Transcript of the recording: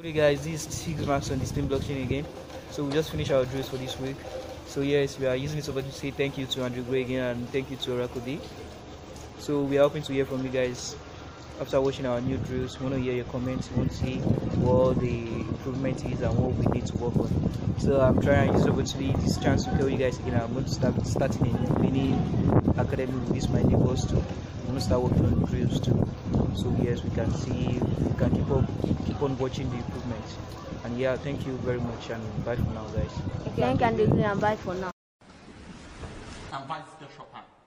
Okay guys, this is six marks on the Steem blockchain again. So we just finished our drills for this week. So yes, we are using this opportunity to say thank you to Andre Gray again and thank you to Oracle D. So we are hoping to hear from you guys after watching our new drills. We want to hear your comments. We want to see what the improvement is and what we need to work on. So I'm trying to use this opportunity, this chance to tell you guys again. I'm going to start starting a new mini academy with this my neighbors too. I'm going to start working on drills too. So yes, we can see we can keep up keep on watching the improvements. And yeah, thank you very much and bye for now guys. Thank you and and bye for now. and vice the Chopin.